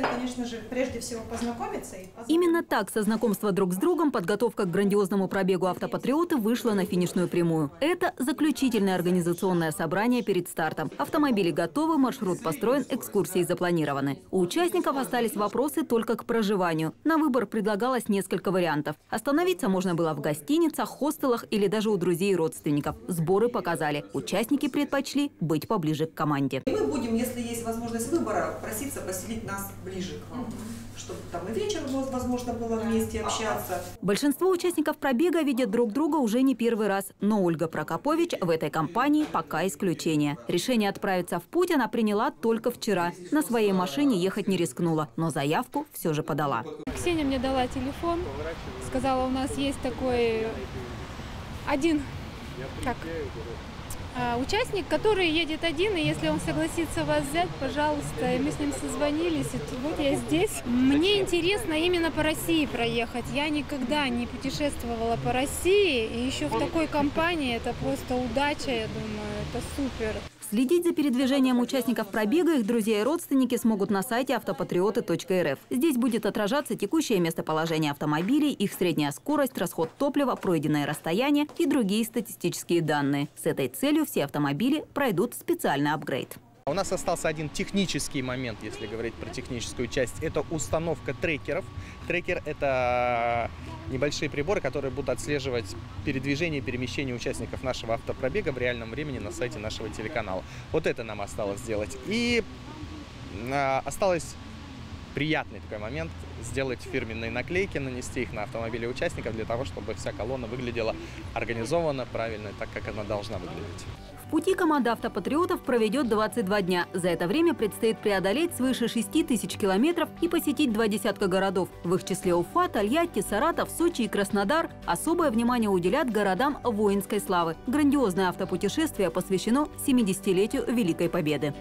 хотели, конечно же, прежде всего познакомиться. И Именно так со знакомства друг с другом подготовка к грандиозному пробегу автопатриоты вышла на финишную прямую. Это заключительное организационное собрание перед стартом. Автомобили готовы, маршрут построен, экскурсии запланированы. У участников остались вопросы только к проживанию. На выбор предлагалось несколько вариантов. Остановиться можно было в гостиницах, хостелах или даже у друзей и родственников. Сборы показали. Участники предпочли быть поближе к команде. И мы будем, если есть возможность выбора, проситься поселить нас ближе к вам, чтобы там и вечером, возможно, было вместе общаться. Большинство участников пробега видят друг друга уже не первый раз. Но Ольга Прокопович в этой компании пока исключение. Решение отправиться в путь она приняла только вчера. На своей машине ехать не рискнула, но заявку все же подала. Ксения мне дала телефон, сказала, у нас есть такой один как, участник, который едет один, и если он согласится вас взять, пожалуйста, и мы с ним созвонились, и вот я здесь. Мне интересно именно по России проехать. Я никогда не путешествовала по России, и еще в такой компании это просто удача, я думаю, это супер. Следить за передвижением участников пробега их друзья и родственники смогут на сайте автопатриоты.рф. Здесь будет отражаться текущее местоположение автомобилей, их средняя скорость, расход топлива, пройденное расстояние и другие статистические данные. С этой целью все автомобили пройдут специальный апгрейд. У нас остался один технический момент, если говорить про техническую часть. Это установка трекеров. Трекер – это небольшие приборы, которые будут отслеживать передвижение и перемещение участников нашего автопробега в реальном времени на сайте нашего телеканала. Вот это нам осталось сделать. И а, осталось приятный такой момент сделать фирменные наклейки, нанести их на автомобили участников для того, чтобы вся колонна выглядела организованно, правильно, так, как она должна выглядеть. Пути команда автопатриотов проведет 22 дня. За это время предстоит преодолеть свыше 6 тысяч километров и посетить два десятка городов. В их числе Уфа, Тольятти, Саратов, Сочи и Краснодар. Особое внимание уделят городам воинской славы. Грандиозное автопутешествие посвящено 70-летию Великой Победы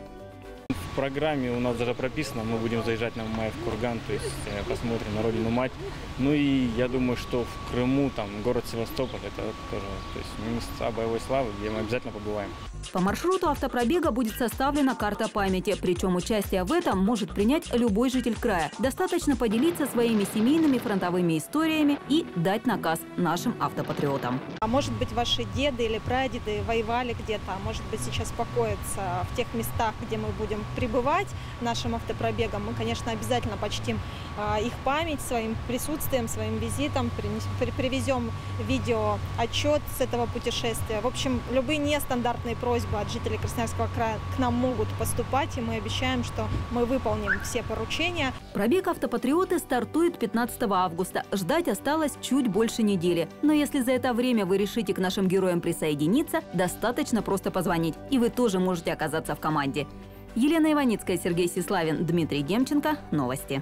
программе у нас даже прописано, мы будем заезжать на май в Курган, то есть э, посмотрим на родину мать. Ну и я думаю, что в Крыму, там, город Севастополь, это тоже то есть места боевой славы, где мы обязательно побываем. По маршруту автопробега будет составлена карта памяти, причем участие в этом может принять любой житель края. Достаточно поделиться своими семейными фронтовыми историями и дать наказ нашим автопатриотам. А может быть, ваши деды или прадеды воевали где-то, а может быть, сейчас покоятся в тех местах, где мы будем пребывать нашим автопробегом. Мы, конечно, обязательно почтим а, их память своим присутствием, своим визитом, привезем видео отчет с этого путешествия. В общем, любые нестандартные просьбы от жителей Красноярского края к нам могут поступать, и мы обещаем, что мы выполним все поручения. Пробег «Автопатриоты» стартует 15 августа. Ждать осталось чуть больше недели. Но если за это время вы решите к нашим героям присоединиться, достаточно просто позвонить, и вы тоже можете оказаться в команде. Елена Иваницкая, Сергей Сиславин, Дмитрий Демченко. Новости.